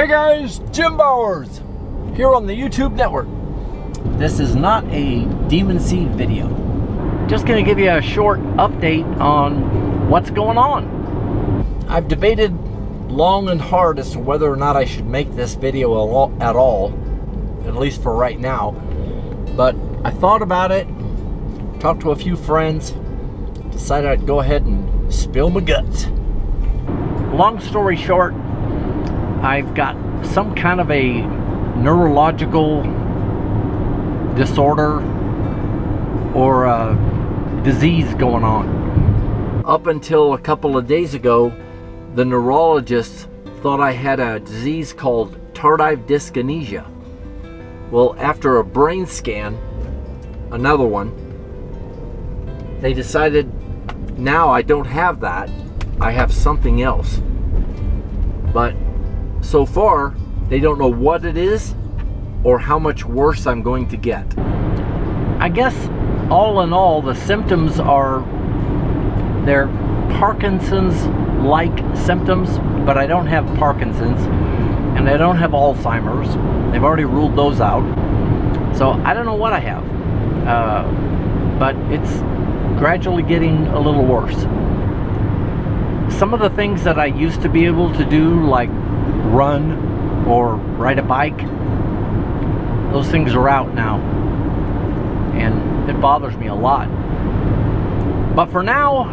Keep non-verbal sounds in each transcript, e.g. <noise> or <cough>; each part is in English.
Hey guys, Jim Bowers here on the YouTube network. This is not a Demunseed video. Just gonna give you a short update on what's going on. I've debated long and hard as to whether or not I should make this video at all, at least for right now. But I thought about it, talked to a few friends, decided I'd go ahead and spill my guts. Long story short, I've got some kind of a neurological disorder or a disease going on. Up until a couple of days ago, the neurologist thought I had a disease called tardive dyskinesia. Well, after a brain scan, another one, they decided now I don't have that. I have something else. But so far, they don't know what it is or how much worse I'm going to get. I guess all in all, the symptoms are they're Parkinson's like symptoms, but I don't have Parkinson's and I don't have Alzheimer's. They've already ruled those out. So I don't know what I have. Uh, but it's gradually getting a little worse. Some of the things that I used to be able to do, like run or ride a bike, those things are out now. And it bothers me a lot. But for now,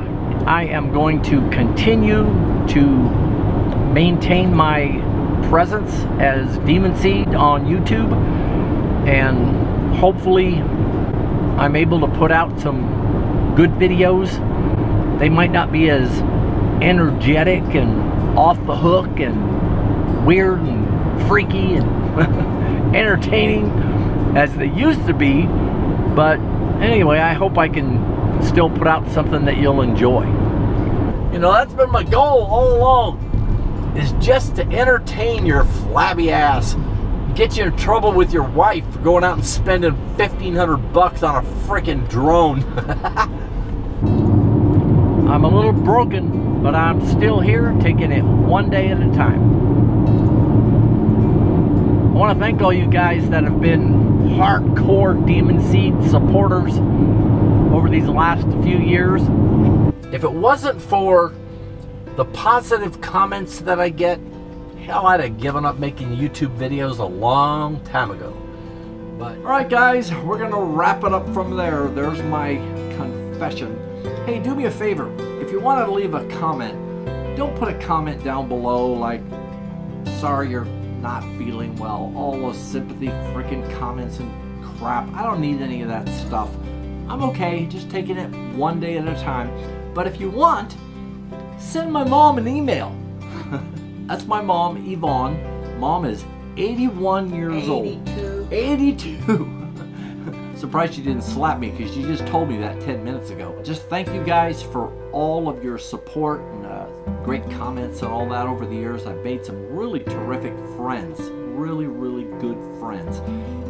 I am going to continue to maintain my presence as Demunseed on YouTube and hopefully I'm able to put out some good videos. They might not be as energetic and off the hook and weird and freaky and <laughs> entertaining as they used to be. But anyway, I hope I can still put out something that you'll enjoy. You know, that's been my goal all along, is just to entertain your flabby ass. Get you in trouble with your wife for going out and spending 1500 bucks on a freaking drone. <laughs> I'm a little broken, but I'm still here taking it one day at a time. I want to thank all you guys that have been hardcore Demunseed supporters over these last few years. If it wasn't for the positive comments that I get, hell, I'd have given up making YouTube videos a long time ago. But, alright guys, we're going to wrap it up from there. There's my confession. Hey, do me a favor. If you want to leave a comment, don't put a comment down below like, sorry you're not feeling well, all those sympathy freaking comments and crap. I don't need any of that stuff. I'm okay, just taking it one day at a time. But if you want, send my mom an email. <laughs> That's my mom, Yvonne. Mom is 81 years 82. old. 82. Surprised she didn't slap me because she just told me that 10 minutes ago. Just thank you guys for all of your support and uh, great comments and all that over the years. I've made some really terrific friends, really, really good friends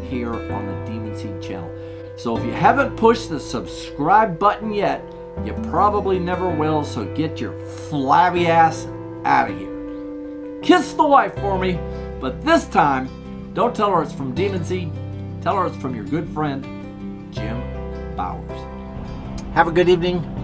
here on the Demunseed channel. So if you haven't pushed the subscribe button yet, you probably never will, so get your flabby ass out of here. Kiss the wife for me, but this time, don't tell her it's from Demunseed. Tell her it's from your good friend, Jim Bowers. Have a good evening.